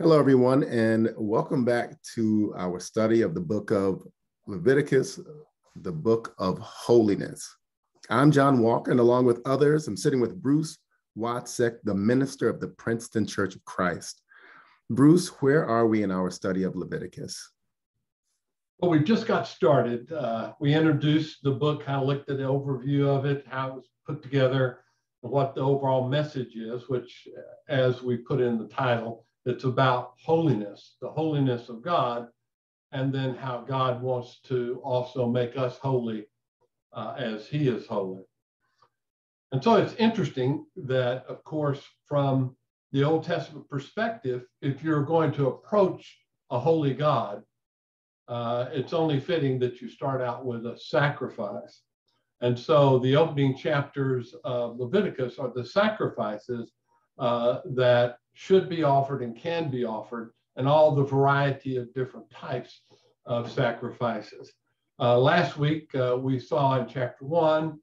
Hello, everyone, and welcome back to our study of the book of Leviticus, the book of holiness. I'm John Walker, and along with others, I'm sitting with Bruce Watsek, the minister of the Princeton Church of Christ. Bruce, where are we in our study of Leviticus? Well, we've just got started. Uh, we introduced the book, kind of looked at the overview of it, how it was put together, what the overall message is, which, as we put in the title, it's about holiness, the holiness of God, and then how God wants to also make us holy uh, as He is holy. And so it's interesting that, of course, from the Old Testament perspective, if you're going to approach a holy God, uh, it's only fitting that you start out with a sacrifice. And so the opening chapters of Leviticus are the sacrifices uh, that should be offered and can be offered, and all the variety of different types of sacrifices. Uh, last week, uh, we saw in chapter one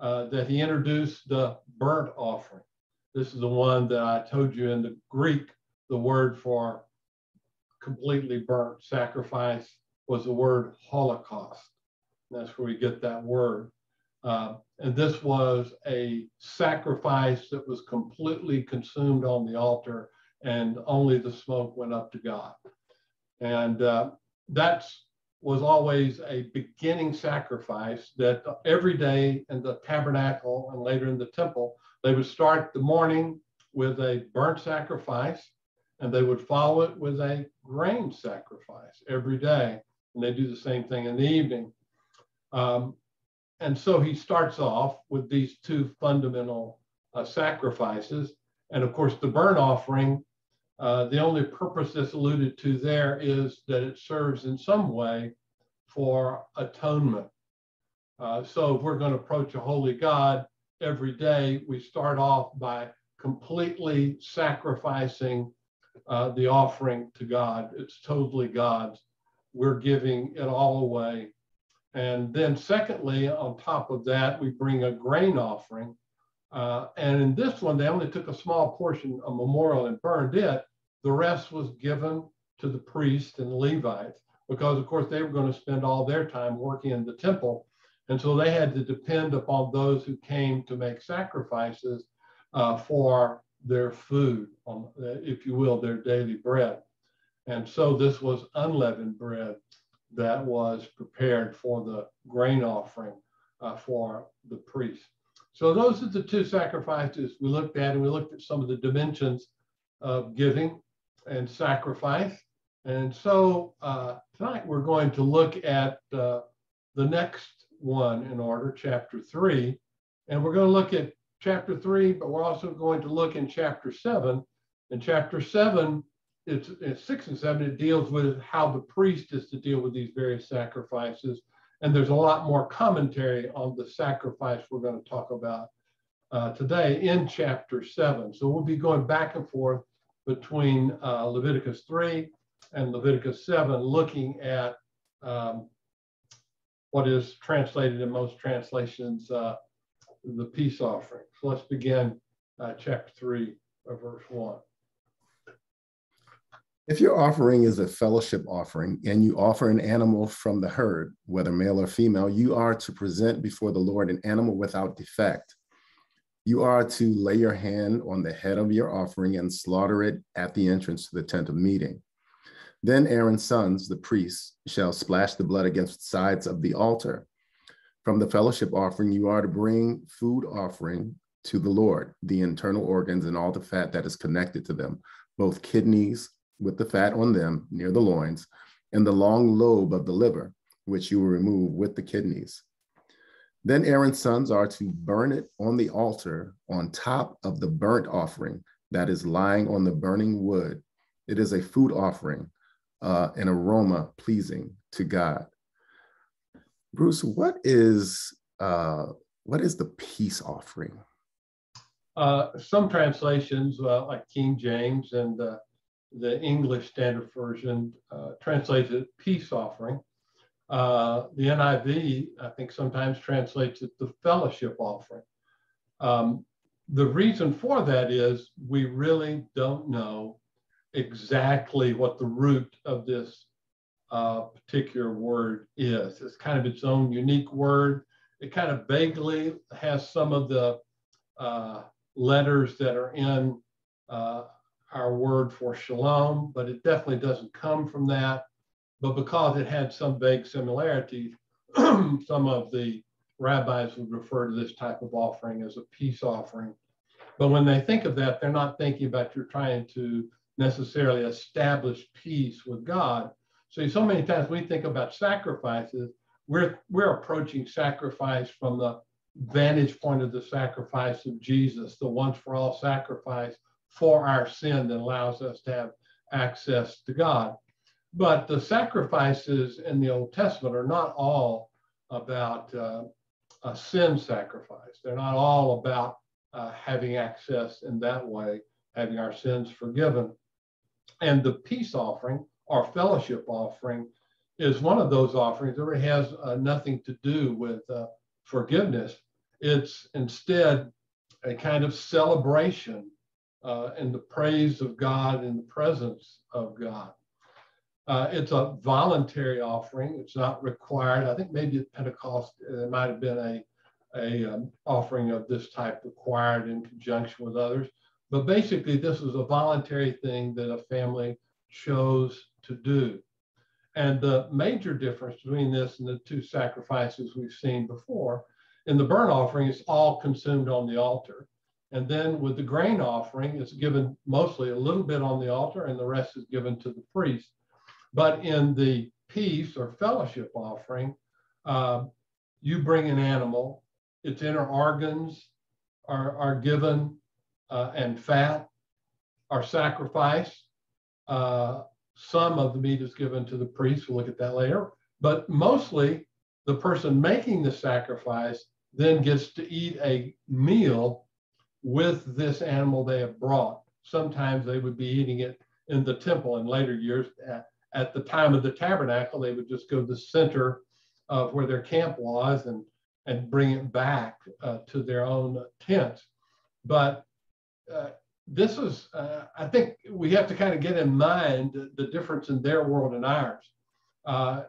uh, that he introduced the burnt offering. This is the one that I told you in the Greek, the word for completely burnt sacrifice was the word holocaust. That's where we get that word. Uh, and this was a sacrifice that was completely consumed on the altar, and only the smoke went up to God. And uh, that was always a beginning sacrifice that every day in the tabernacle and later in the temple, they would start the morning with a burnt sacrifice and they would follow it with a grain sacrifice every day. And they do the same thing in the evening. Um, and so he starts off with these two fundamental uh, sacrifices. And of course, the burnt offering, uh, the only purpose that's alluded to there is that it serves in some way for atonement. Uh, so if we're going to approach a holy God every day, we start off by completely sacrificing uh, the offering to God. It's totally God's. We're giving it all away and then secondly, on top of that, we bring a grain offering. Uh, and in this one, they only took a small portion, a memorial, and burned it. The rest was given to the priest and the Levites because, of course, they were going to spend all their time working in the temple. And so they had to depend upon those who came to make sacrifices uh, for their food, um, if you will, their daily bread. And so this was unleavened bread that was prepared for the grain offering uh, for the priest. So those are the two sacrifices we looked at, and we looked at some of the dimensions of giving and sacrifice. And so uh, tonight we're going to look at uh, the next one in order, chapter three. And we're going to look at chapter three, but we're also going to look in chapter seven. In chapter seven, it's, it's six and seven, it deals with how the priest is to deal with these various sacrifices. And there's a lot more commentary on the sacrifice we're going to talk about uh, today in chapter seven. So we'll be going back and forth between uh, Leviticus 3 and Leviticus 7, looking at um, what is translated in most translations, uh, the peace offering. So let's begin uh, chapter 3, verse 1. If your offering is a fellowship offering and you offer an animal from the herd, whether male or female, you are to present before the Lord an animal without defect. You are to lay your hand on the head of your offering and slaughter it at the entrance to the tent of meeting. Then Aaron's sons, the priests, shall splash the blood against the sides of the altar. From the fellowship offering, you are to bring food offering to the Lord, the internal organs and all the fat that is connected to them, both kidneys, with the fat on them near the loins, and the long lobe of the liver, which you will remove with the kidneys. Then Aaron's sons are to burn it on the altar on top of the burnt offering that is lying on the burning wood. It is a food offering, uh, an aroma pleasing to God. Bruce, what is uh, what is the peace offering? Uh, some translations, uh, like King James and uh, the English Standard Version uh, translates it peace offering. Uh, the NIV, I think, sometimes translates it the fellowship offering. Um, the reason for that is we really don't know exactly what the root of this uh, particular word is. It's kind of its own unique word. It kind of vaguely has some of the uh, letters that are in uh, our word for shalom, but it definitely doesn't come from that. But because it had some vague similarity, some of the rabbis would refer to this type of offering as a peace offering. But when they think of that, they're not thinking about you're trying to necessarily establish peace with God. So, so many times we think about sacrifices, we're, we're approaching sacrifice from the vantage point of the sacrifice of Jesus, the once for all sacrifice for our sin that allows us to have access to God. But the sacrifices in the Old Testament are not all about uh, a sin sacrifice. They're not all about uh, having access in that way, having our sins forgiven. And the peace offering or fellowship offering is one of those offerings that really has uh, nothing to do with uh, forgiveness. It's instead a kind of celebration uh, and the praise of God in the presence of God. Uh, it's a voluntary offering. It's not required. I think maybe at Pentecost there might have been a, a um, offering of this type required in conjunction with others. But basically, this is a voluntary thing that a family chose to do. And the major difference between this and the two sacrifices we've seen before, in the burnt offering, it's all consumed on the altar. And then with the grain offering, it's given mostly a little bit on the altar and the rest is given to the priest. But in the peace or fellowship offering, uh, you bring an animal, its inner organs are, are given uh, and fat are sacrificed. Uh, some of the meat is given to the priest. We'll look at that later. But mostly, the person making the sacrifice then gets to eat a meal with this animal they have brought. Sometimes they would be eating it in the temple in later years. At, at the time of the tabernacle, they would just go to the center of where their camp was and, and bring it back uh, to their own tents. But uh, this is, uh, I think we have to kind of get in mind the difference in their world and ours. Uh,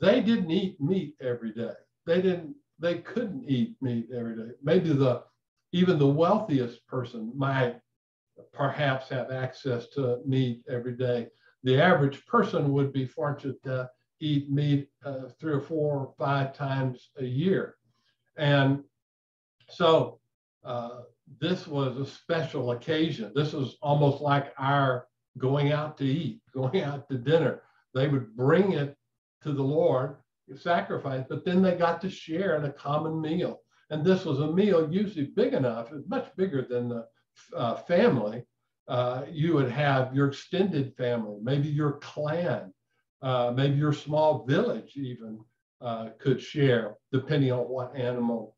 they didn't eat meat every day. They didn't, they couldn't eat meat every day. Maybe the even the wealthiest person might perhaps have access to meat every day. The average person would be fortunate to eat meat uh, three or four or five times a year. And so uh, this was a special occasion. This was almost like our going out to eat, going out to dinner. They would bring it to the Lord, sacrifice, but then they got to share in a common meal. And this was a meal usually big enough, much bigger than the uh, family. Uh, you would have your extended family, maybe your clan, uh, maybe your small village even uh, could share, depending on what animal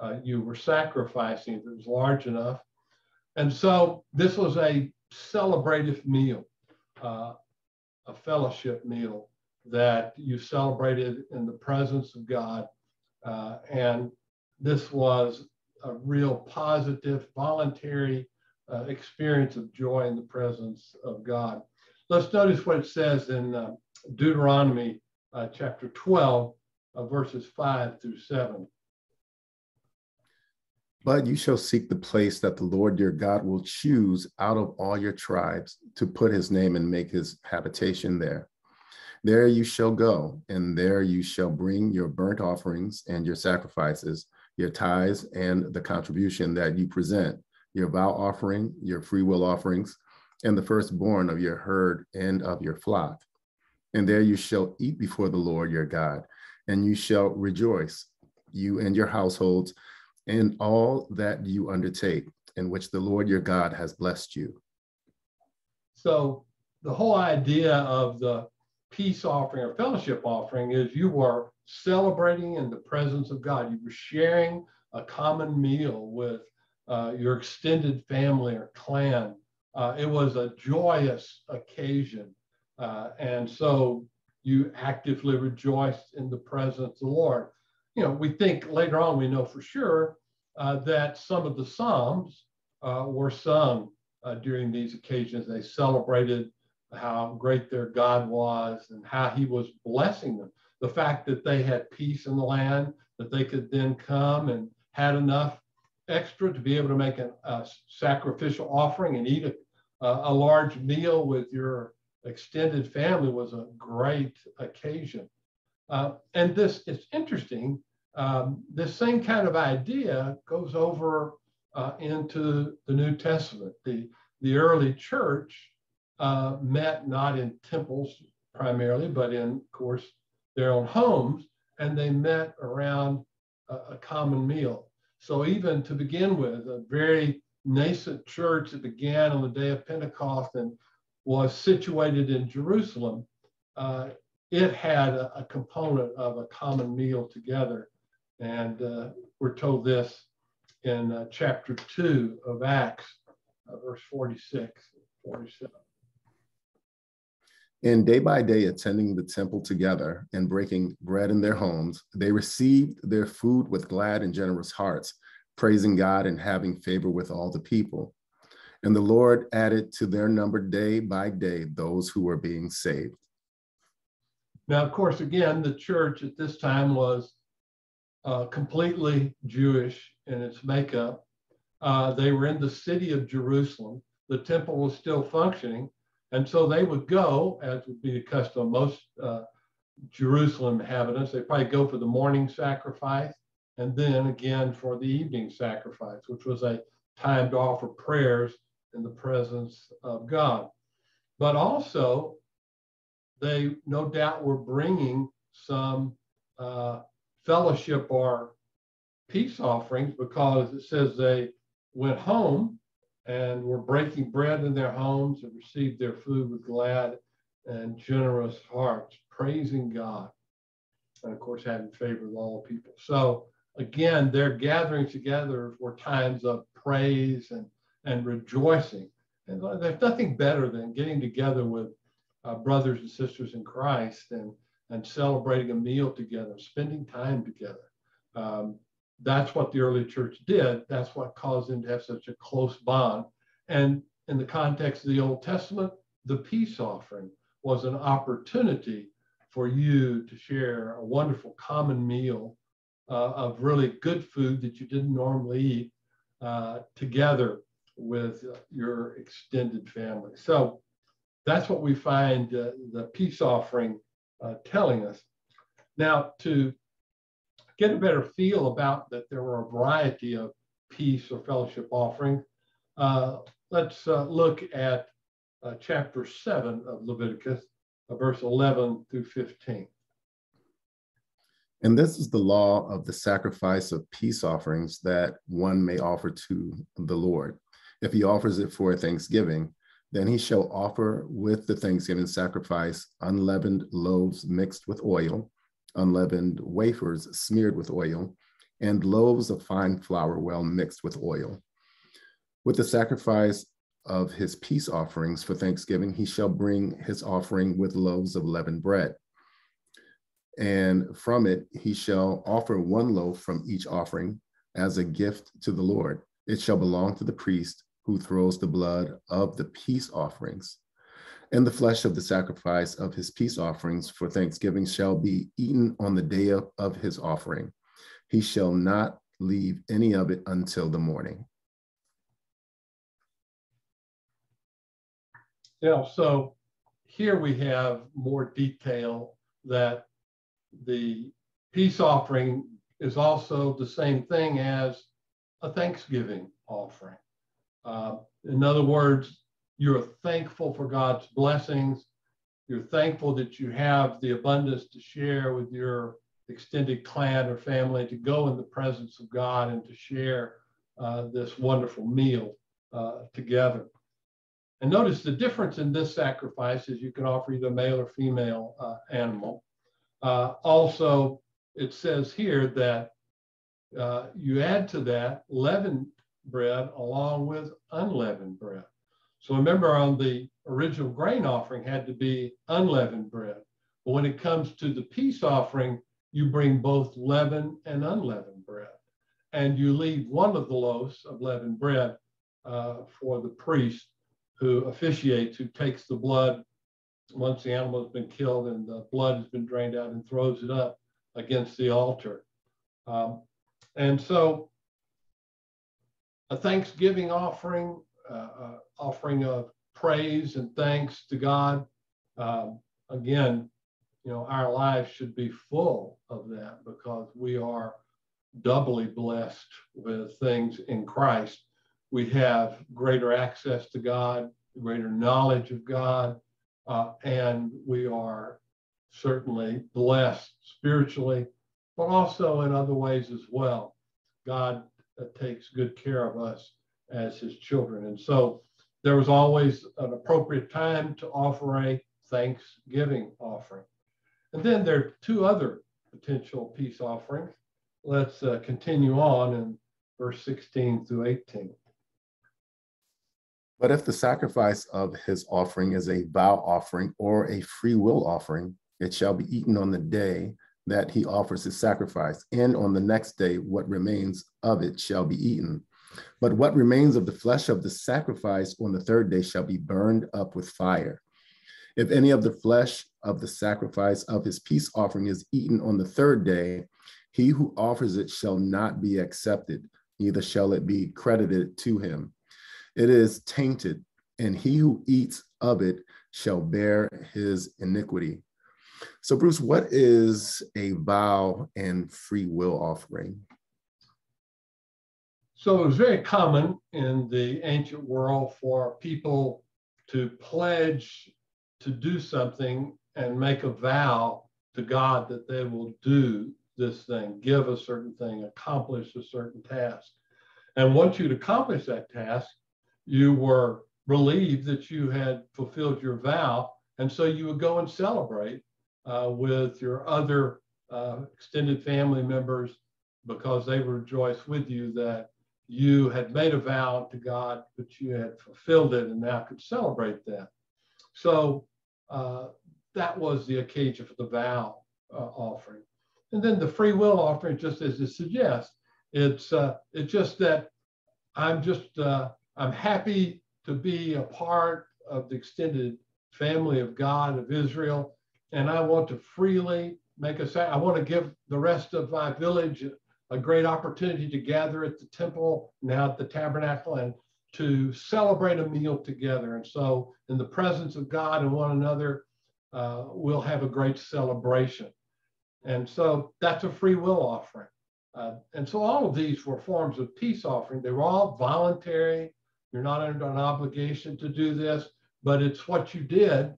uh, you were sacrificing, if it was large enough. And so this was a celebrative meal, uh, a fellowship meal that you celebrated in the presence of God. and this was a real positive, voluntary uh, experience of joy in the presence of God. Let's notice what it says in uh, Deuteronomy uh, chapter 12, uh, verses 5 through 7. But you shall seek the place that the Lord your God will choose out of all your tribes to put his name and make his habitation there. There you shall go, and there you shall bring your burnt offerings and your sacrifices your tithes and the contribution that you present, your vow offering, your free will offerings, and the firstborn of your herd and of your flock. And there you shall eat before the Lord your God, and you shall rejoice, you and your households, in all that you undertake, in which the Lord your God has blessed you. So, the whole idea of the peace offering or fellowship offering is you were celebrating in the presence of God. You were sharing a common meal with uh, your extended family or clan. Uh, it was a joyous occasion. Uh, and so you actively rejoiced in the presence of the Lord. You know, we think later on, we know for sure uh, that some of the Psalms uh, were sung uh, during these occasions. They celebrated how great their God was and how he was blessing them. The fact that they had peace in the land, that they could then come and had enough extra to be able to make a, a sacrificial offering and eat a, a large meal with your extended family was a great occasion. Uh, and this is interesting. Um, this same kind of idea goes over uh, into the New Testament. The, the early church uh, met not in temples primarily, but in, of course, their own homes, and they met around a, a common meal. So even to begin with, a very nascent church that began on the day of Pentecost and was situated in Jerusalem, uh, it had a, a, component of a common meal together. And uh, we're told this in uh, chapter 2 of Acts, uh, verse 46 47. And day by day, attending the temple together and breaking bread in their homes, they received their food with glad and generous hearts, praising God and having favor with all the people. And the Lord added to their number day by day those who were being saved. Now, of course, again, the church at this time was uh, completely Jewish in its makeup. Uh, they were in the city of Jerusalem. The temple was still functioning. And so they would go, as would be the custom of most uh, Jerusalem inhabitants, they probably go for the morning sacrifice and then again for the evening sacrifice, which was a time to offer prayers in the presence of God. But also, they no doubt were bringing some uh, fellowship or peace offerings because it says they went home and were breaking bread in their homes and received their food with glad and generous hearts, praising God. And of course, having favor with all people. So again, their gatherings together were times of praise and, and rejoicing. And there's nothing better than getting together with uh, brothers and sisters in Christ and, and celebrating a meal together, spending time together. Um, that's what the early church did. That's what caused them to have such a close bond. And in the context of the Old Testament, the peace offering was an opportunity for you to share a wonderful common meal uh, of really good food that you didn't normally eat uh, together with your extended family. So that's what we find uh, the peace offering uh, telling us. Now, to get a better feel about that there were a variety of peace or fellowship offering, uh, let's uh, look at chapter 7 of Leviticus, verse 11 through 15. And this is the law of the sacrifice of peace offerings that one may offer to the Lord. If he offers it for thanksgiving, then he shall offer with the thanksgiving sacrifice unleavened loaves mixed with oil, unleavened wafers smeared with oil, and loaves of fine flour well mixed with oil. With the sacrifice of his peace offerings for thanksgiving, he shall bring his offering with loaves of leavened bread and from it he shall offer one loaf from each offering as a gift to the Lord. It shall belong to the priest who throws the blood of the peace offerings. And the flesh of the sacrifice of his peace offerings for thanksgiving shall be eaten on the day of, of his offering. He shall not leave any of it until the morning. Yeah, so here we have more detail that the peace offering is also the same thing as a thanksgiving offering. Uh, in other words, you're thankful for God's blessings. You're thankful that you have the abundance to share with your extended clan or family to go in the presence of God and to share uh, this wonderful meal uh, together. And notice the difference in this sacrifice is you can offer either male or female uh, animal. Uh, also, it says here that uh, you add to that leavened bread along with unleavened bread. So remember on the original grain offering had to be unleavened bread. But when it comes to the peace offering, you bring both leavened and unleavened bread. And you leave one of the loaves of leavened bread uh, for the priest who officiates, who takes the blood once the animal has been killed and the blood has been drained out and throws it up against the altar. Um, and so a thanksgiving offering, uh, uh, offering of praise and thanks to God. Um, again, you know, our lives should be full of that because we are doubly blessed with things in Christ. We have greater access to God, greater knowledge of God, uh, and we are certainly blessed spiritually, but also in other ways as well. God uh, takes good care of us as his children. And so there was always an appropriate time to offer a thanksgiving offering. And then there are two other potential peace offerings. Let's uh, continue on in verse 16 through 18. But if the sacrifice of his offering is a vow offering or a free will offering, it shall be eaten on the day that he offers his sacrifice, and on the next day what remains of it shall be eaten. But what remains of the flesh of the sacrifice on the third day shall be burned up with fire. If any of the flesh of the sacrifice of his peace offering is eaten on the third day, he who offers it shall not be accepted, neither shall it be credited to him. It is tainted, and he who eats of it shall bear his iniquity. So, Bruce, what is a vow and free will offering? So, it was very common in the ancient world for people to pledge to do something and make a vow to God that they will do this thing, give a certain thing, accomplish a certain task. And once you'd accomplished that task, you were relieved that you had fulfilled your vow. And so you would go and celebrate uh, with your other uh, extended family members because they rejoice with you that you had made a vow to God, but you had fulfilled it and now could celebrate that. So uh, that was the occasion for the vow uh, offering. And then the free will offering, just as it suggests, it's uh, it's just that I'm just uh, I'm happy to be a part of the extended family of God of Israel, and I want to freely make a I want to give the rest of my village a great opportunity to gather at the temple, now at the tabernacle, and to celebrate a meal together. And so, in the presence of God and one another, uh, we'll have a great celebration. And so, that's a free will offering. Uh, and so, all of these were forms of peace offering. They were all voluntary, you're not under an obligation to do this, but it's what you did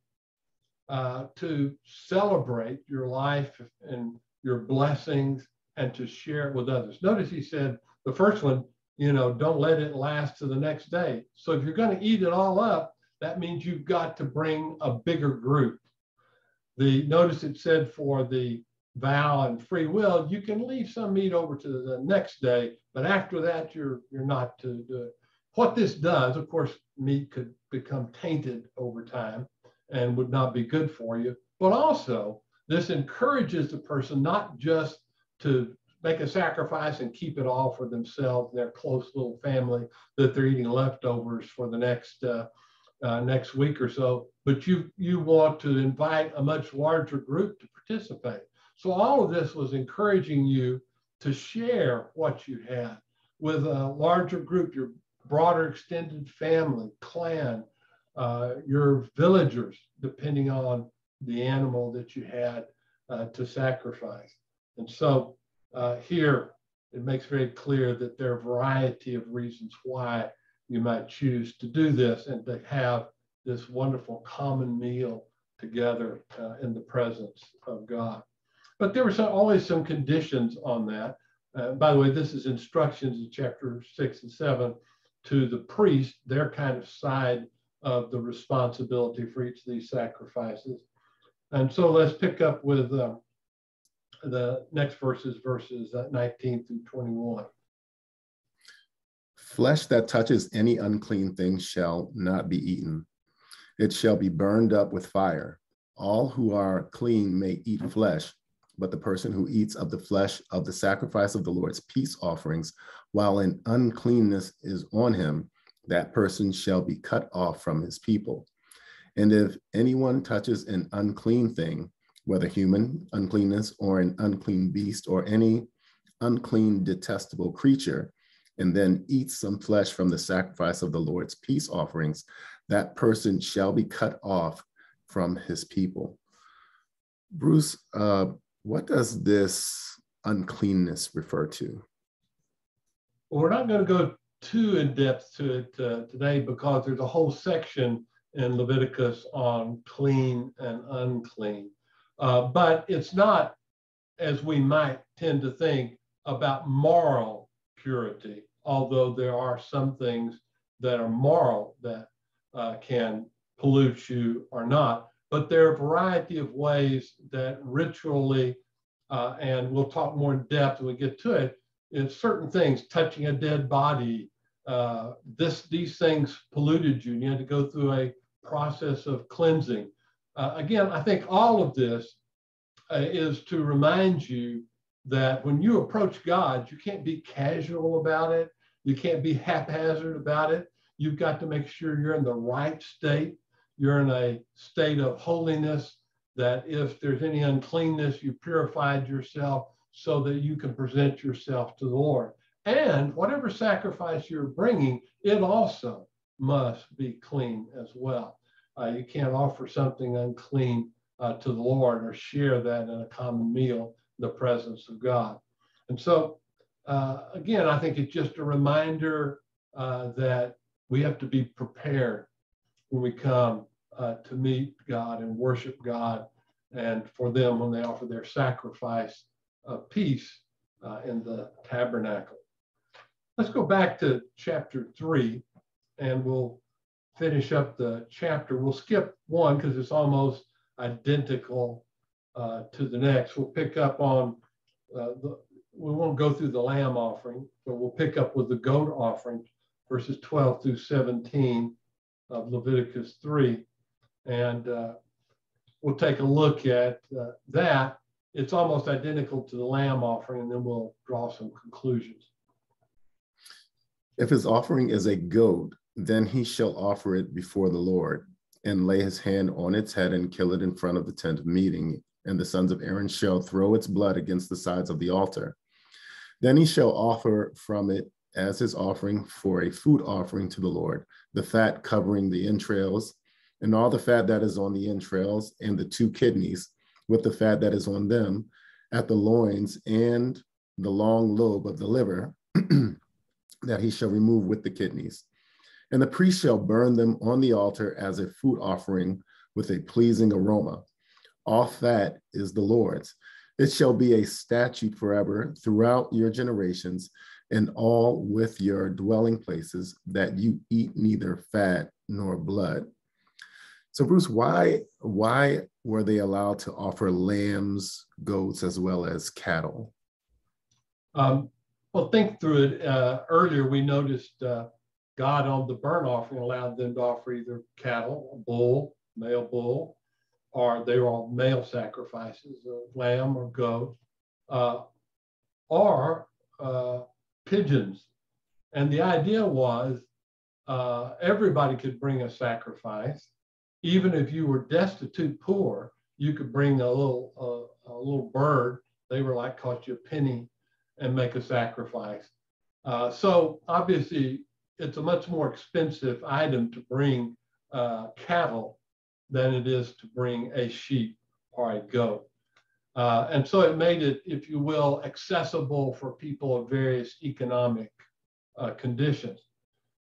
uh, to celebrate your life and your blessings and to share it with others. Notice he said the first one, you know, don't let it last to the next day. So if you're going to eat it all up, that means you've got to bring a bigger group. The notice it said for the vow and free will, you can leave some meat over to the next day, but after that, you're you're not to do it. What this does, of course, meat could become tainted over time and would not be good for you. But also, this encourages the person not just to make a sacrifice and keep it all for themselves, and their close little family that they're eating leftovers for the next uh, uh, next week or so, but you you want to invite a much larger group to participate. So all of this was encouraging you to share what you had with a larger group, your broader extended family, clan, uh, your villagers, depending on the animal that you had uh, to sacrifice. And so uh, here, it makes very clear that there are a variety of reasons why you might choose to do this and to have this wonderful common meal together uh, in the presence of God. But there were some, always some conditions on that. Uh, by the way, this is instructions in chapter six and seven to the priest, their kind of side of the responsibility for each of these sacrifices. And so let's pick up with uh, the next verses, verses uh, 19 through 21. Flesh that touches any unclean thing shall not be eaten. It shall be burned up with fire. All who are clean may eat flesh, but the person who eats of the flesh of the sacrifice of the Lord's peace offerings, while an uncleanness is on him, that person shall be cut off from his people. And if anyone touches an unclean thing, whether human uncleanness or an unclean beast or any unclean, detestable creature, and then eats some flesh from the sacrifice of the Lord's peace offerings, that person shall be cut off from his people. Bruce, uh, what does this uncleanness refer to? Well, we're not going to go too in depth to it uh, today because there's a whole section in Leviticus on clean and unclean. Uh, but it's not, as we might tend to think, about moral purity, although there are some things that are moral that uh, can pollute you or not. But there are a variety of ways that ritually, uh, and we'll talk more in depth when we get to it, in certain things, touching a dead body, uh, this, these things polluted you. and You had to go through a process of cleansing. Uh, again, I think all of this uh, is to remind you that when you approach God, you can't be casual about it. You can't be haphazard about it. You've got to make sure you're in the right state. You're in a state of holiness that if there's any uncleanness, you purified yourself so that you can present yourself to the Lord. And whatever sacrifice you're bringing, it also must be clean as well. Uh, you can't offer something unclean uh, to the Lord or share that in a common meal in the presence of God. And so, uh, again, I think it's just a reminder uh, that we have to be prepared when we come uh, to meet God and worship God, and for them when they offer their sacrifice of peace uh, in the tabernacle. Let's go back to chapter three and we'll finish up the chapter. We'll skip one because it's almost identical uh, to the next. We'll pick up on uh, the, we won't go through the lamb offering, but we'll pick up with the goat offering, verses 12 through 17 of Leviticus 3. And uh, we'll take a look at uh, that. It's almost identical to the lamb offering, and then we'll draw some conclusions. If his offering is a goat, then he shall offer it before the Lord, and lay his hand on its head and kill it in front of the tent of meeting. And the sons of Aaron shall throw its blood against the sides of the altar. Then he shall offer from it as his offering for a food offering to the Lord, the fat covering the entrails, and all the fat that is on the entrails, and the two kidneys, with the fat that is on them, at the loins, and the long lobe of the liver. that he shall remove with the kidneys. And the priest shall burn them on the altar as a food offering with a pleasing aroma. All fat is the Lord's. It shall be a statute forever throughout your generations and all with your dwelling places that you eat neither fat nor blood. So Bruce, why why were they allowed to offer lambs, goats, as well as cattle? Um, well, think through it. Uh, earlier, we noticed uh, God on the burnt offering allowed them to offer either cattle, a bull, male bull, or they were all male sacrifices, lamb or goat, uh, or uh, pigeons. And the idea was uh, everybody could bring a sacrifice. Even if you were destitute poor, you could bring a little, a little bird. They were like cost you a penny and make a sacrifice. Uh, so obviously, it's a much more expensive item to bring uh, cattle than it is to bring a sheep or a goat. Uh, and so it made it, if you will, accessible for people of various economic uh, conditions.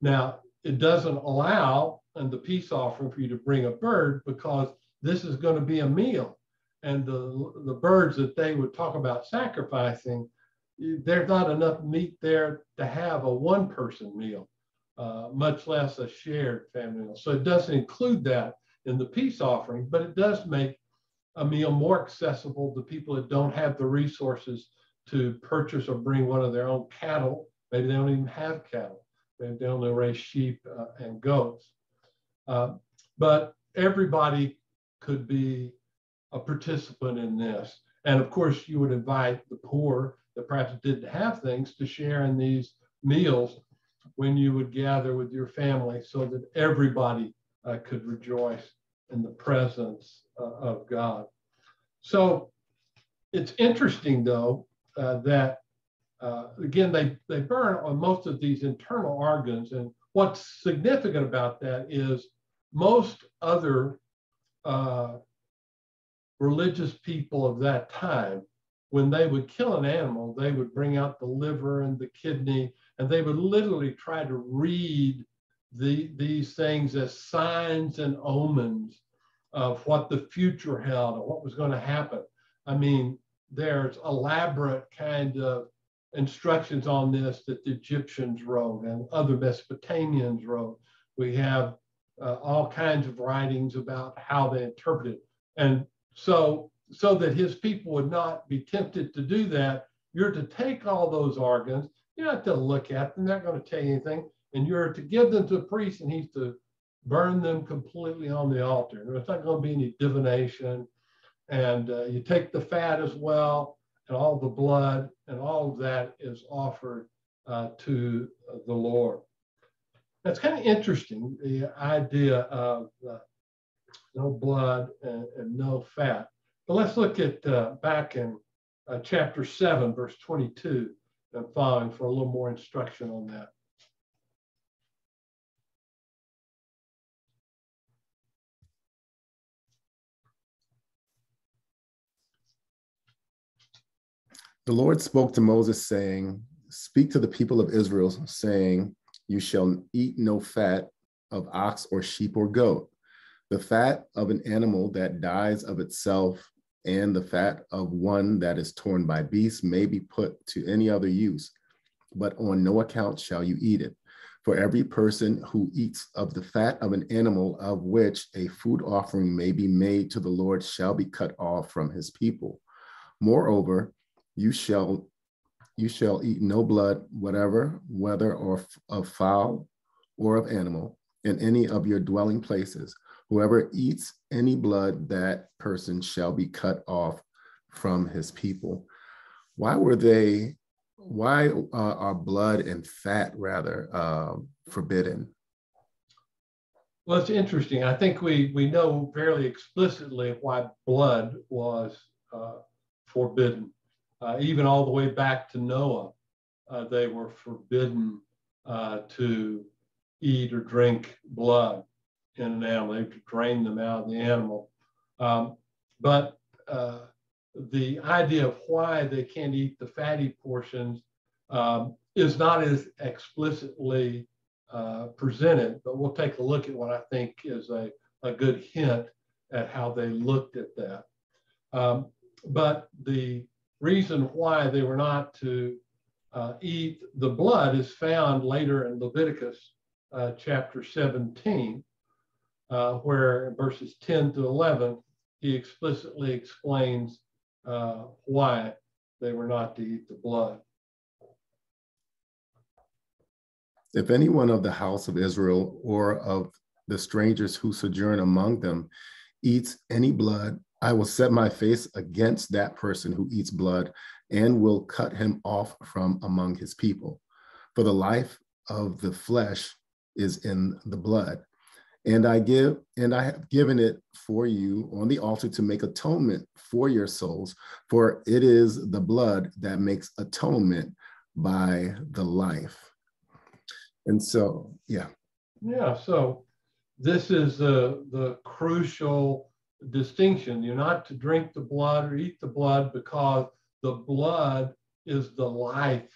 Now, it doesn't allow in the peace offering for you to bring a bird because this is going to be a meal. And the, the birds that they would talk about sacrificing there's not enough meat there to have a one person meal, uh, much less a shared family meal. So it doesn't include that in the peace offering, but it does make a meal more accessible to people that don't have the resources to purchase or bring one of their own cattle. Maybe they don't even have cattle. Maybe they only raise sheep uh, and goats. Uh, but everybody could be a participant in this. And of course, you would invite the poor that perhaps didn't have things to share in these meals when you would gather with your family so that everybody uh, could rejoice in the presence uh, of God. So it's interesting, though, uh, that uh, again, they, they burn on most of these internal organs. And what's significant about that is most other uh, religious people of that time, when they would kill an animal, they would bring out the liver and the kidney, and they would literally try to read the, these things as signs and omens of what the future held and what was going to happen. I mean, there's elaborate kind of instructions on this that the Egyptians wrote and other Mesopotamians wrote. We have uh, all kinds of writings about how they interpreted. And so, so that his people would not be tempted to do that, you're to take all those organs, you're not to look at them, they're not going to tell you anything, and you're to give them to a priest and he's to burn them completely on the altar. There's not going to be any divination. And uh, you take the fat as well, and all the blood, and all of that is offered uh, to the Lord. That's kind of interesting, the idea of uh, no blood and, and, no fat. But let's look at uh, back in uh, chapter 7, verse 22 and following for a little more instruction on that. The Lord spoke to Moses, saying, Speak to the people of Israel, saying, You shall eat no fat of ox or sheep or goat. The fat of an animal that dies of itself and the fat of one that is torn by beasts may be put to any other use, but on no account shall you eat it. For every person who eats of the fat of an animal of which a food offering may be made to the Lord shall be cut off from his people. Moreover, you shall you shall eat no blood, whatever, whether or of fowl or of animal, in any of your dwelling places. Whoever eats any blood, that person shall be cut off from his people. Why were they? Why uh, are blood and fat rather uh, forbidden? Well, it's interesting. I think we we know fairly explicitly why blood was uh, forbidden uh, even all the way back to Noah, uh, they were forbidden uh, to eat or drink blood in an animal. They to drain them out of the animal. Um, but uh, the idea of why they can't eat the fatty portions um, is not as explicitly uh, presented, but we'll take a look at what I think is a, a good hint at how they looked at that. Um, but the reason why they were not to uh, eat the blood is found later in Leviticus uh, chapter 17, uh, where verses 10 to 11, he explicitly explains uh, why they were not to eat the blood. If anyone of the house of Israel or of the strangers who sojourn among them eats any blood I will set my face against that person who eats blood and will cut him off from among his people. For the life of the flesh is in the blood. And I give, and I have given it for you on the altar to make atonement for your souls, for it is the blood that makes atonement by the life. And so, yeah. Yeah, so this is the the crucial distinction. You're not to drink the blood or eat the blood because the blood is the life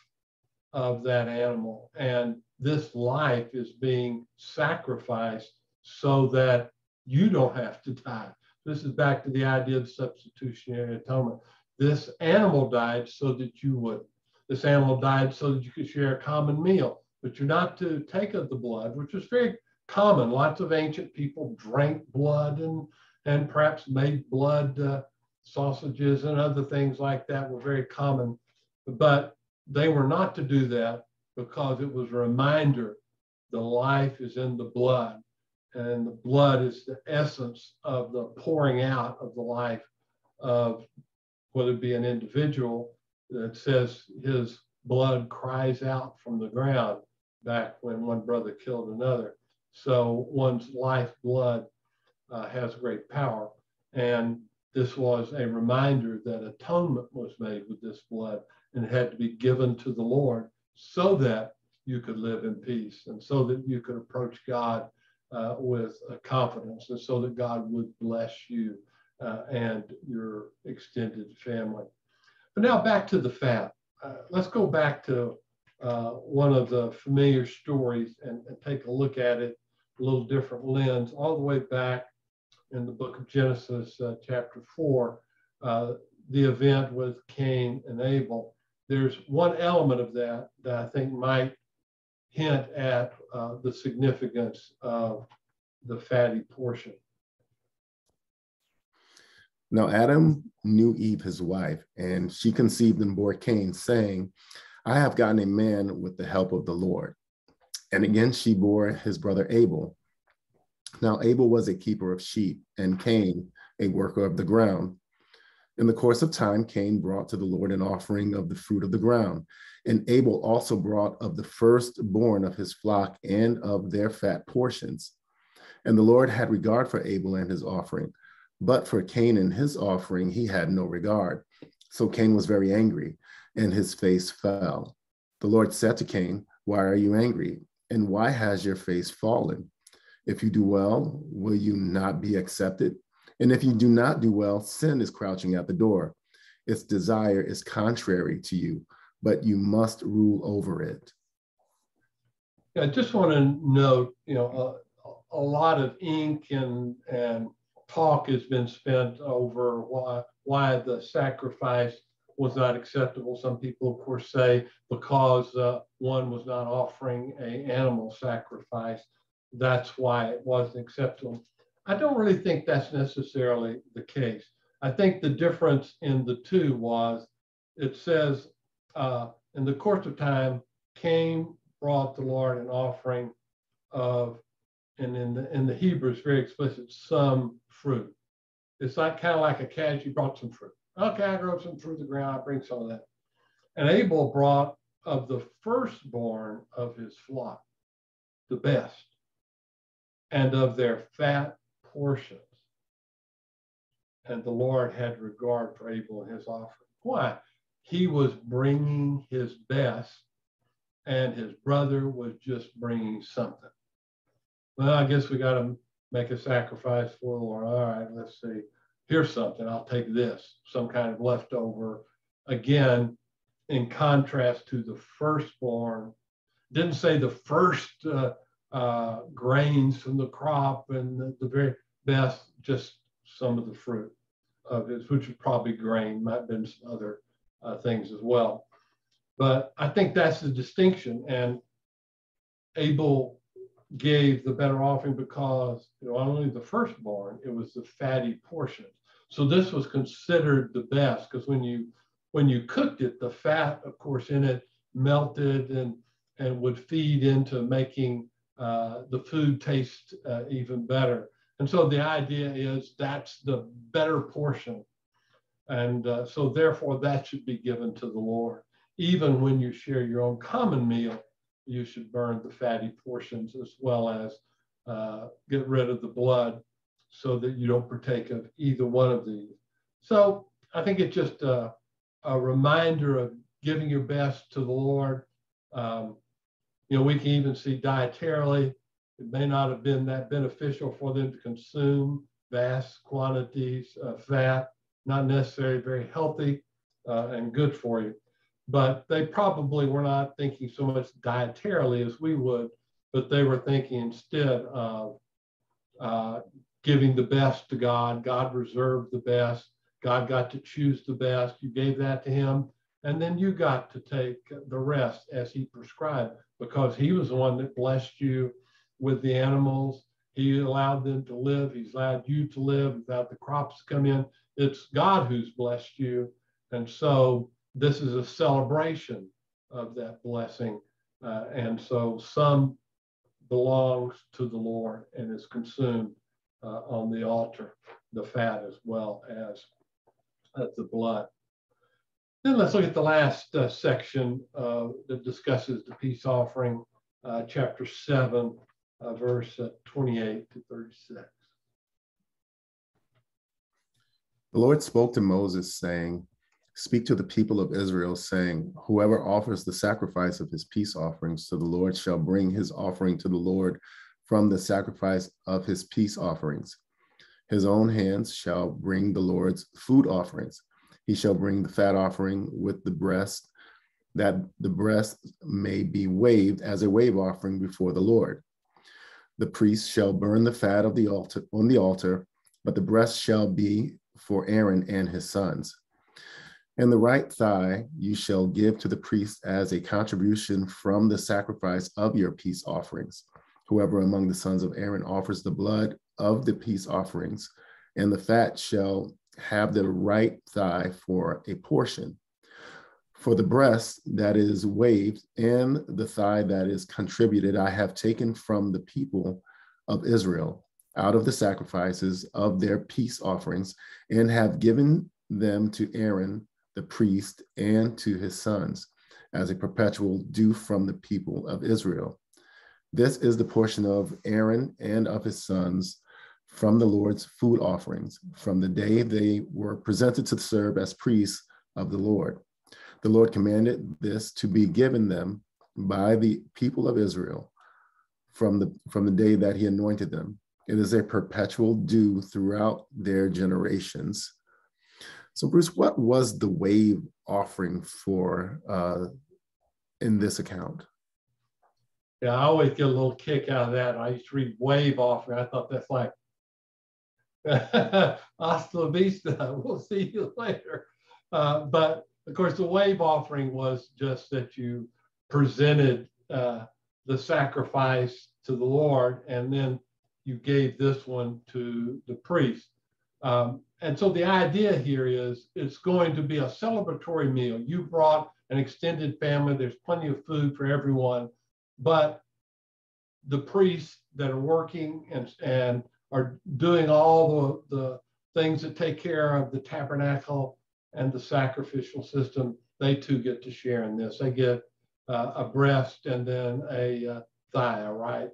of that animal. And this life is being sacrificed so that you don't have to die. This is back to the idea of substitutionary atonement. This animal died so that you would. This animal died so that you could share a common meal, but you're not to take of the blood, which was very common. Lots of ancient people drank blood and and perhaps made blood uh, sausages and other things like that were very common. But they were not to do that because it was a reminder the life is in the blood, and the blood is the essence of the pouring out of the life of whether it be an individual that says his blood cries out from the ground. back when one brother killed another. So one's life blood uh, has great power. And this was a reminder that atonement was made with this blood and had to be given to the Lord so that you could live in peace and so that you could approach God uh, with confidence and so that God would bless you uh, and your extended family. But now back to the fat. Uh, let's go back to uh, one of the familiar stories and, and, take a look at it a little different lens, all the way back in the book of Genesis, uh, chapter 4, uh, the event with Cain and Abel. There's one element of that that I think might hint at uh, the significance of the fatty portion. Now Adam knew Eve, his wife, and she conceived and bore Cain, saying, I have gotten a man with the help of the Lord. And again she bore his brother Abel. Now Abel was a keeper of sheep, and Cain a worker of the ground. In the course of time, Cain brought to the Lord an offering of the fruit of the ground. And Abel also brought of the firstborn of his flock and of their fat portions. And the Lord had regard for Abel and his offering, but for Cain and his offering he had no regard. So Cain was very angry, and his face fell. The Lord said to Cain, Why are you angry? And why has your face fallen? If you do well, will you not be accepted? And if you do not do well, sin is crouching at the door. Its desire is contrary to you, but you must rule over it. Yeah, I just want to note, you know, a, a lot of ink and, and talk has been spent over why, why the sacrifice was not acceptable. Some people, of course, say because uh, one was not offering a animal sacrifice, that's why it wasn't acceptable. I don't really think that's necessarily the case. I think the difference in the two was it says, uh, in the course of time, Cain brought the Lord an offering of, and in the, in the Hebrew, it's very explicit, some fruit. It's like kind of like a cat, you brought some fruit. Okay, I grow some fruit the ground, I bring some of that. And Abel brought of the firstborn of his flock, the best, and of their fat portions. And the Lord had regard for Abel and his offering. Why? He was bringing his best, and his brother was just bringing something. Well, I guess we got to make a sacrifice for the Lord. All right, let's see. Here's something. I'll take this, some kind of leftover. Again, in contrast to the firstborn, didn't say the first uh, uh, grains from the crop and the, the, very best, just some of the fruit of it, which would probably grain, might have been some other uh, things as well. But I think that's the distinction. And Abel gave the better offering because you know, not only the firstborn, it was the fatty portion. So this was considered the best because when you when you cooked it, the fat, of course, in it melted and and would feed into making uh, the food tastes uh, even better. And so the idea is that's the better portion. And uh, so therefore that should be given to the Lord. Even when you share your own common meal, you should burn the fatty portions as well as uh, get rid of the blood so that you don't partake of either one of these. So I think it's just a, a reminder of giving your best to the Lord. Um, you know, we can even see dietarily, it may not have been that beneficial for them to consume vast quantities of fat, not necessarily very healthy uh, and good for you. But they probably were not thinking so much dietarily as we would, but they were thinking instead of uh, giving the best to God. God reserved the best. God got to choose the best. You gave that to him. And then you got to take the rest as he prescribed because he was the one that blessed you with the animals. He allowed them to live. He's allowed you to live without the crops to come in. It's God who's blessed you. And so this is a celebration of that blessing. Uh, and so some belongs to the Lord and is consumed uh, on the altar, the fat as well as, as the blood. Then let's look at the last uh, section uh, that discusses the peace offering. uh, chapter 7, uh, verse uh, 28 to 36. The Lord spoke to Moses, saying, Speak to the people of Israel, saying, Whoever offers the sacrifice of his peace offerings to the Lord shall bring his offering to the Lord from the sacrifice of his peace offerings. His own hands shall bring the Lord's food offerings. He shall bring the fat offering with the breast, that the breast may be waved as a wave offering before the Lord. The priest shall burn the fat of the altar on the altar, but the breast shall be for Aaron and his sons. And the right thigh you shall give to the priest as a contribution from the sacrifice of your peace offerings. Whoever among the sons of Aaron offers the blood of the peace offerings, and the fat shall have the right thigh for a portion. For the breast that is waved and the thigh that is contributed, I have taken from the people of Israel out of the sacrifices of their peace offerings and have given them to Aaron the priest and to his sons as a perpetual due from the people of Israel. This is the portion of Aaron and of his sons from the Lord's food offerings from the day they were presented to serve as priests of the Lord. The Lord commanded this to be given them by the people of Israel from the, from the day that he anointed them. It is a perpetual due throughout their generations. So, Bruce, what was the wave offering for uh, in this account? Yeah, I always get a little kick out of that. I used to read wave offering. I thought that's like hasta la vista. We'll see you later. Uh, but of course, the wave offering was just that you presented uh, the sacrifice to the Lord, and then you gave this one to the priest. Um, and so the idea here is it's going to be a celebratory meal. You brought an extended family, there's plenty of food for everyone, but the priests that are working and, and are doing all the, the things that take care of the tabernacle and the sacrificial system, they too get to share in this. They get uh, a breast and then a uh, thigh, a right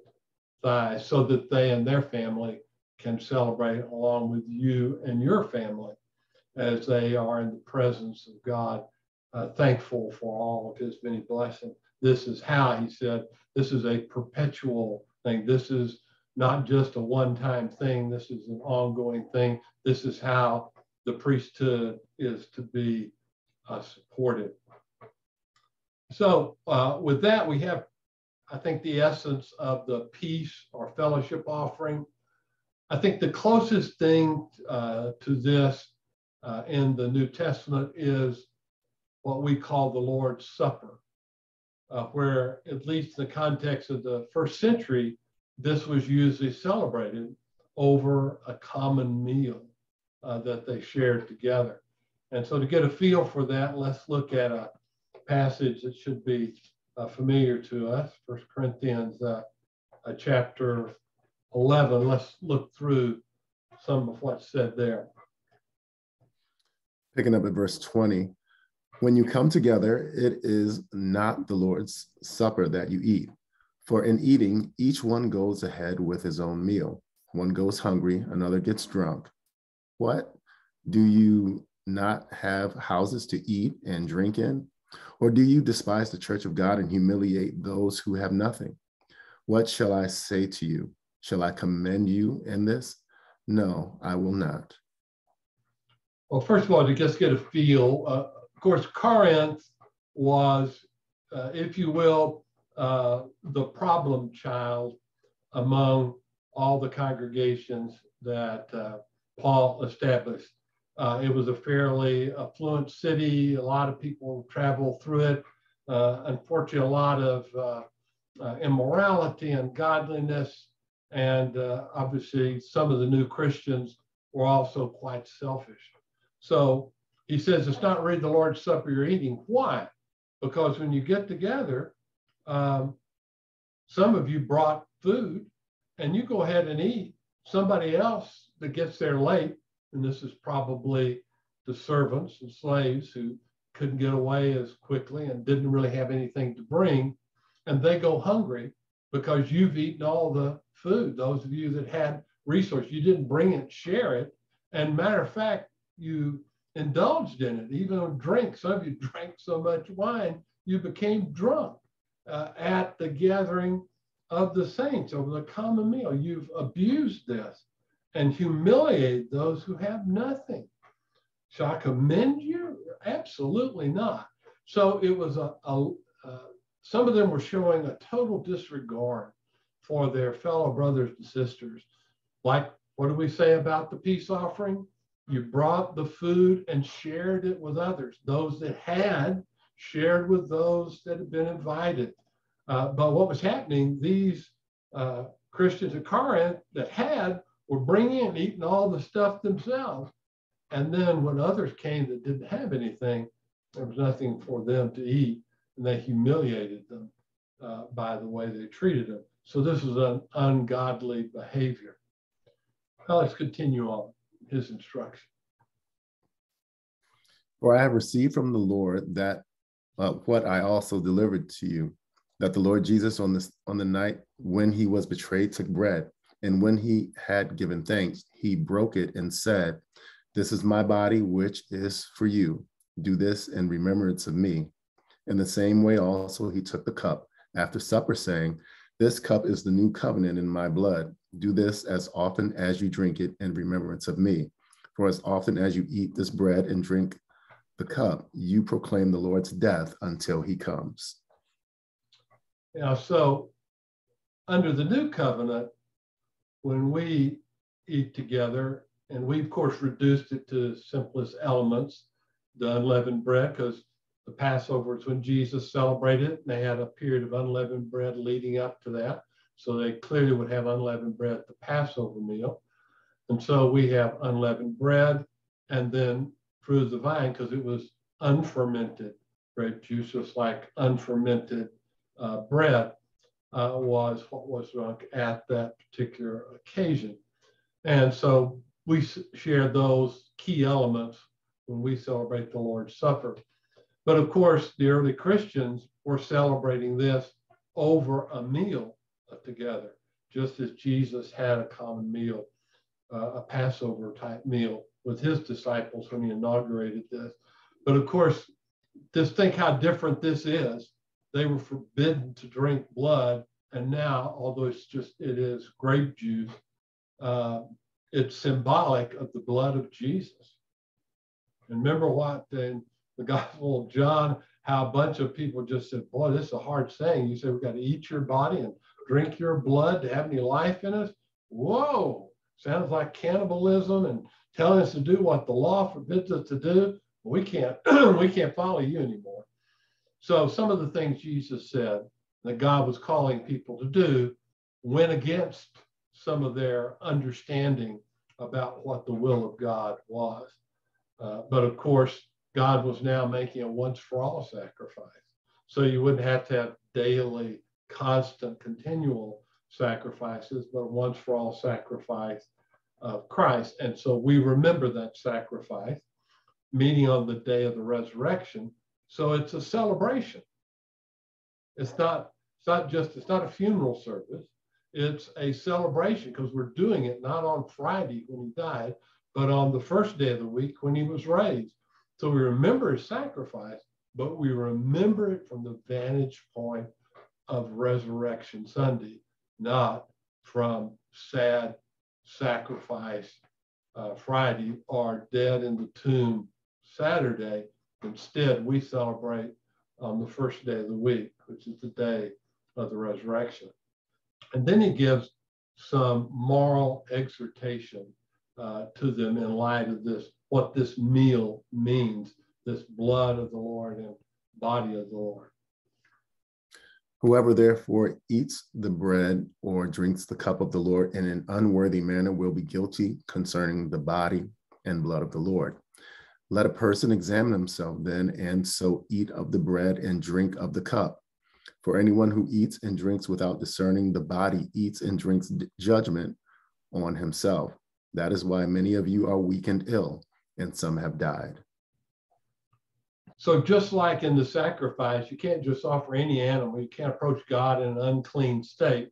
thigh, so that they and their family can celebrate along with you and your family as they are in the presence of God, uh, thankful for all of his many blessings. This is how he said, this is a perpetual thing. This is not just a one time thing, this is an ongoing thing. This is how the priesthood is to be uh, supported. So, uh, with that, we have, I think, the essence of the peace or fellowship offering. I think the closest thing uh, to this uh, in the New Testament is what we call the Lord's Supper, uh, where, at least the context of the first century, this was usually celebrated over a common meal uh, that they shared together. And so, to get a feel for that, let's look at a passage that should be uh, familiar to us First Corinthians uh, chapter 11. Let's look through some of what's said there. Picking up at verse 20. When you come together, it is not the Lord's supper that you eat. For in eating, each one goes ahead with his own meal. One goes hungry, another gets drunk. What? Do you not have houses to eat and drink in? Or do you despise the church of God and humiliate those who have nothing? What shall I say to you? Shall I commend you in this? No, I will not. Well, first of all, to just get a feel, uh, of course, Corinth was, uh, if you will, uh, the problem child among all the congregations that uh, Paul established. Uh, it was a fairly affluent city. A lot of people travel through it. Uh, unfortunately, a lot of immorality and godliness and uh, obviously, some of the new Christians were also quite selfish. So he says it's not really the Lord's Supper you're eating. Why? Because when you get together, um, some of you brought food and you go ahead and eat. Somebody else that gets there late, and this is probably the servants and slaves who couldn't get away as quickly and didn't really have anything to bring, and they go hungry because you've eaten all the food. Those of you that had resource, you didn't bring it, share it. And matter of fact, you indulged in it, even on drink. Some of you drank so much wine, you became drunk uh, at the gathering of the saints over the common meal. You've abused this and humiliated those who have nothing. Shall I commend you? Absolutely not. So it was a, a uh, some of them were showing a total disregard for their fellow brothers and sisters. Like, what do we say about the peace offering? You brought the food and shared it with others. Those that had shared with those that had been invited. Uh, but what was happening, these uh, Christians at Corinth that had were bringing and eating all the stuff themselves. And then when others came that didn't have anything, there was nothing for them to eat, and they humiliated them uh, by the way they treated them. So this is an ungodly behavior. Now let's continue on his instruction. For I have received from the Lord that uh, what I also delivered to you, that the Lord Jesus on this on the night when he was betrayed took bread, and when he had given thanks, he broke it and said, "This is my body, which is for you. Do this in remembrance of me." In the same way, also he took the cup after supper, saying, "This cup is the new covenant in my blood. Do this as often as you drink it in remembrance of me." For as often as you eat this bread and drink the cup, you proclaim the Lord's death until he comes. Yeah, so under the new covenant, when we eat together, and we of course reduced it to simplest elements, the unleavened bread, because the Passover is when Jesus celebrated it, and they had a period of unleavened bread leading up to that. So they clearly would have unleavened bread at the Passover meal. And so we have unleavened bread and then fruit of the vine because it was unfermented grape juice, just like unfermented uh, bread uh, was what was drunk at that particular occasion. And so we share those key elements when we celebrate the Lord's Supper. But of course, the early Christians were celebrating this over a meal together, just as Jesus had a common meal, uh, a Passover type meal with his disciples when he inaugurated this. But of course, just think how different this is. They were forbidden to drink blood, and now, although it's just it is grape juice, uh, it's symbolic of the blood of Jesus. And remember what in the Gospel of John, how a bunch of people just said, "Boy, this is a hard saying." You said "We've got to eat your body and drink your blood to have any life in us. Whoa, sounds like cannibalism and telling us to do what the law forbids us to do, we can't we can't follow you anymore. So some of the things Jesus said that God was calling people to do went against some of their understanding about what the will of God was. Uh, but of course, God was now making a once for all sacrifice. So you wouldn't have to have daily, constant, continual sacrifices, but a once for all sacrifice of Christ. And so we remember that sacrifice, meaning on the day of the resurrection. So it's a celebration. It's not, it's not just, it's not a funeral service. It's a celebration because we're doing it not on Friday when he died, but on the first day of the week when he was raised. So we remember his sacrifice, but we remember it from the vantage point of Resurrection Sunday, not from sad sacrifice uh, Friday are dead in the tomb Saturday. Instead, we celebrate on the first day of the week, which is the day of the resurrection. And then he gives some moral exhortation uh, to them in light of this, what this meal means, this blood of the Lord and body of the Lord. Whoever therefore eats the bread or drinks the cup of the Lord in an unworthy manner will be guilty concerning the body and blood of the Lord. Let a person examine himself then, and so eat of the bread and drink of the cup. For anyone who eats and drinks without discerning the body eats and drinks judgment on himself. That is why many of you are weak and ill, and some have died. So just like in the sacrifice, you can't just offer any animal. You can't approach God in an unclean state.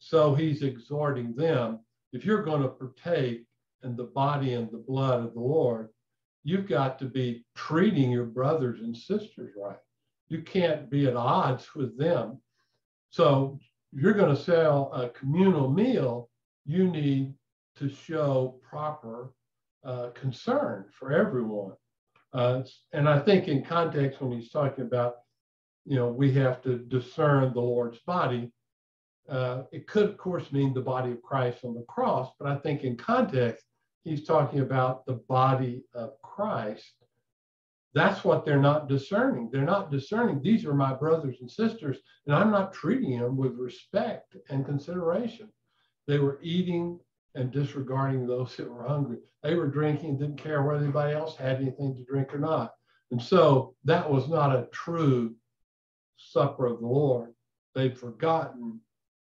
So he's exhorting them, if you're going to partake in the body and the blood of the Lord, you've got to be treating your brothers and sisters right. You can't be at odds with them. So if you're going to sell a communal meal, you need to show proper uh, concern for everyone. Uh, and I think in context, when he's talking about, you know, we have to discern the Lord's body, uh, it could, of course, mean the body of Christ on the cross, but I think in context, he's talking about the body of Christ. That's what they're not discerning. They're not discerning. These are my brothers and sisters, and I'm not treating them with respect and consideration. They were eating and disregarding those that were hungry. They were drinking, didn't care whether anybody else had anything to drink or not. And so that was not a true supper of the Lord. They'd forgotten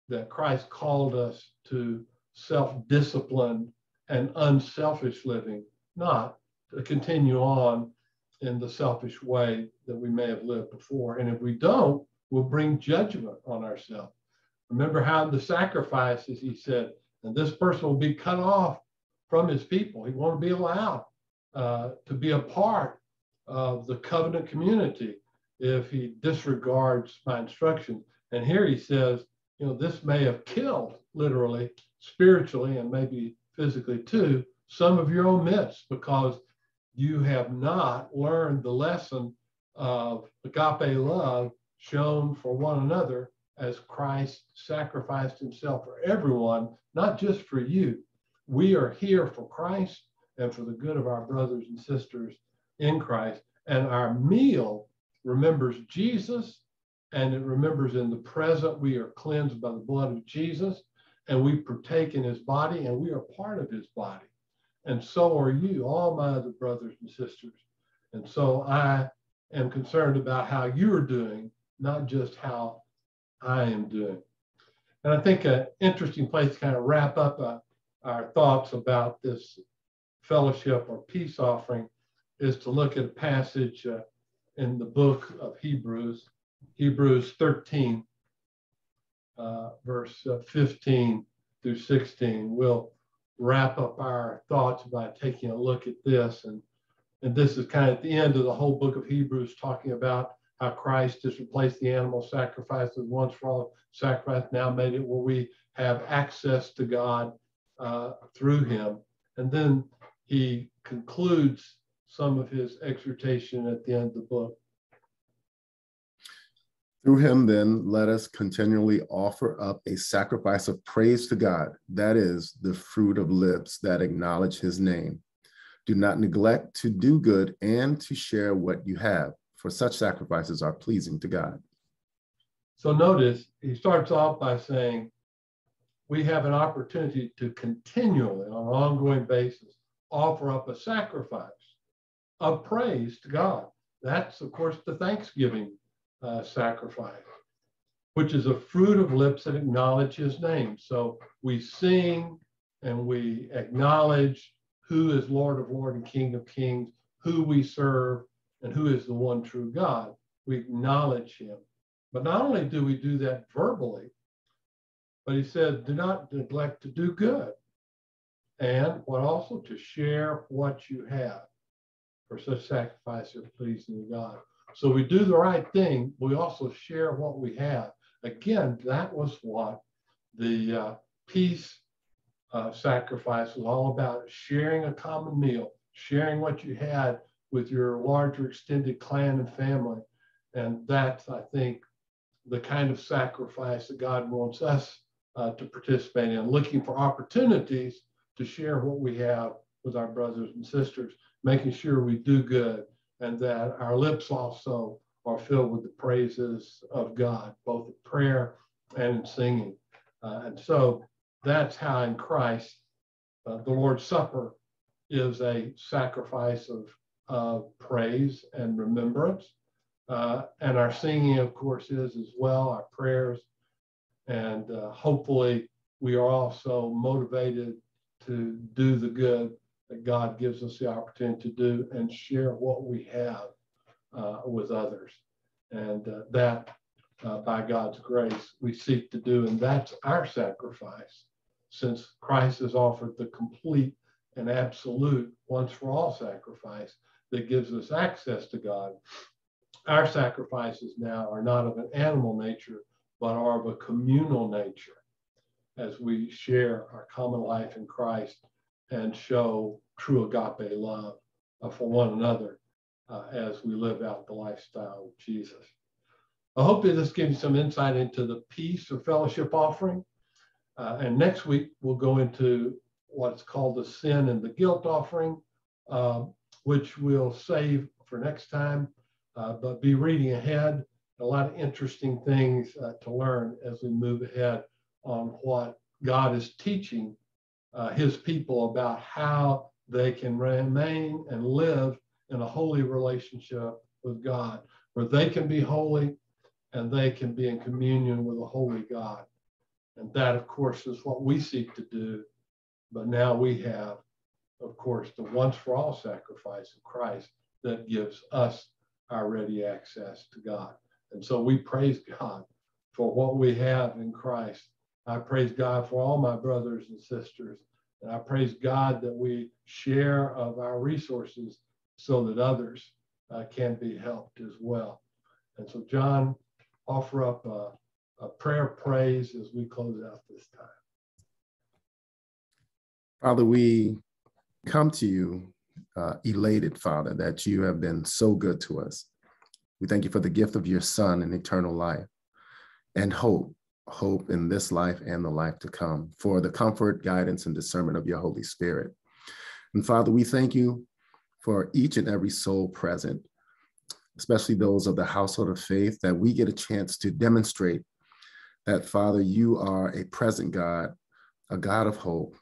that Christ called us to self discipline and unselfish living, not to continue on in the selfish way that we may have lived before. And if we don't, we'll bring judgment on ourselves. Remember how the sacrifices, he said, and this person will be cut off from his people. He won't be allowed uh, to be a part of the covenant community if he disregards my instruction. And here he says, you know, this may have killed literally, spiritually, and maybe physically too, some of your own myths because you have not learned the lesson of agape love shown for one another as Christ sacrificed himself for everyone, not just for you. We are here for Christ and for the good of our brothers and sisters in Christ. And our meal remembers Jesus and it remembers in the present we are cleansed by the blood of Jesus and we partake in his body and we are part of his body. And so are you, all my other brothers and sisters. And so I am concerned about how you're doing, not just how I am doing. And I think an interesting place to kind of wrap up uh, our thoughts about this fellowship or peace offering is to look at a passage uh, in the book of Hebrews, Hebrews 13, uh, verse uh, 15 through 16. We'll wrap up our thoughts by taking a look at this. And, and this is kind of at the end of the whole book of Hebrews, talking about how Christ has replaced the animal sacrifice with once for all sacrifice, now made it where we have access to God uh, through him. And then he concludes some of his exhortation at the end of the book. Through him, then, let us continually offer up a sacrifice of praise to God, that is, the fruit of lips that acknowledge his name. Do not neglect to do good and to share what you have, for such sacrifices are pleasing to God. So notice he starts off by saying, we have an opportunity to continually, on an ongoing basis, offer up a sacrifice of praise to God. That's, of course, the Thanksgiving uh, sacrifice, which is a fruit of lips that acknowledge his name. So we sing and we acknowledge who is Lord of Lords and King of Kings, who we serve, and who is the one true God. We acknowledge him. But not only do we do that verbally, but he said, do not neglect to do good. And what also to share what you have for such sacrifice are pleasing to God. So we do the right thing. We also share what we have. Again, that was what the uh, peace uh, sacrifice was all about sharing a common meal, sharing what you had with your larger extended clan and family. And that's, I think, the kind of sacrifice that God wants us uh, to participate in, looking for opportunities to share what we have with our brothers and sisters, making sure we do good and that our lips also are filled with the praises of God, both in prayer and in singing. Uh, and so that's how in Christ, uh, the Lord's Supper is a sacrifice of, of praise and remembrance. Uh, and our singing, of course, is as well, our prayers. And uh, hopefully, we are also motivated to do the good that God gives us the opportunity to do and share what we have uh, with others. And uh, that, uh, by God's grace, we seek to do. And that's our sacrifice, since Christ has offered the complete and absolute once for all sacrifice that gives us access to God. Our sacrifices now are not of an animal nature, but are of a communal nature as we share our common life in Christ and show true agape love for one another uh, as we live out the lifestyle of Jesus. I hope that this gives you some insight into the peace or fellowship offering. Uh, and next week, we'll go into what's called the sin and the guilt offering, uh, which we'll save for next time, uh, but be reading ahead. A lot of interesting things uh, to learn as we move ahead on what God is teaching uh, his people about how they can remain and live in a holy relationship with God, where they can be holy and they can be in communion with a holy God. And that, of course, is what we seek to do. But now we have, of course, the once for all sacrifice of Christ that gives us our ready access to God. And so we praise God for what we have in Christ. I praise God for all my brothers and sisters. And I praise God that we share of our resources so that others uh, can be helped as well. And so, John, offer up a, a prayer praise as we close out this time. Father, we come to you uh, elated, Father, that you have been so good to us. We thank you for the gift of your Son and eternal life and hope, hope in this life and the life to come, for the comfort, guidance, and discernment of your Holy Spirit. And Father, we thank you for each and every soul present, especially those of the household of faith, that we get a chance to demonstrate that, Father, you are a present God, a God of hope,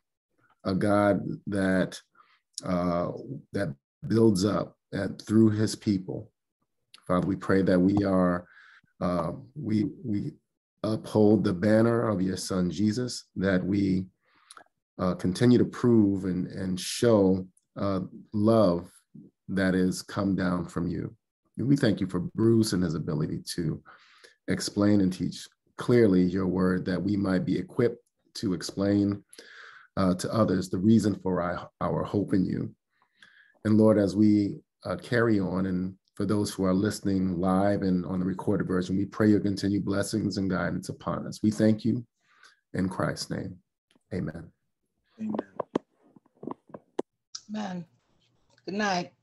a God that uh, that builds up and through His people. Father, we pray that we are uh, we we uphold the banner of your Son Jesus, that we uh, continue to prove and and show uh, love that is come down from you. We thank you for Bruce and his ability to explain and teach clearly your word that we might be equipped to explain uh, to others the reason for our, our hope in you. And Lord, as we uh, carry on, and for those who are listening live and on the recorded version, we pray your continued blessings and guidance upon us. We thank you in Christ's name. Amen. Amen. Amen. Good night.